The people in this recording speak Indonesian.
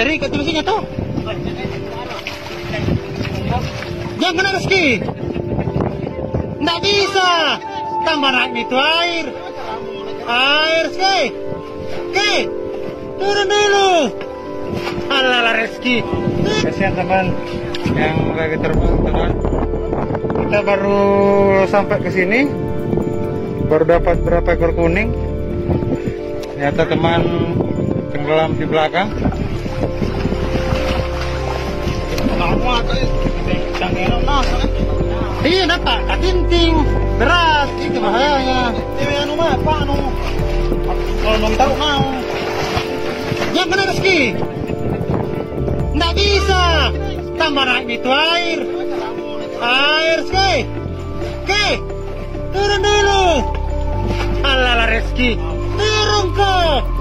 Dari ke mesinnya tuh. Jangan kena Rizky. Nggak bisa. Tambah naik itu air. Air, Rizky. Oke. Turun dulu. Alah, Rizky. Kasihan teman yang lagi terbang teman. Kita baru sampai ke sini, baru dapat berapa ekor kuning. Ternyata teman tenggelam di belakang. Iya dapat, katinting, beras, itu bahayanya. Ini anu mah, Pak anu. Kalau belum tahu mau. Jangan kena Rizky. Nggak bisa. Tambah naik itu air. Air, Rizky. Oke. Turun dulu. Alah, Rizky. Turun kok.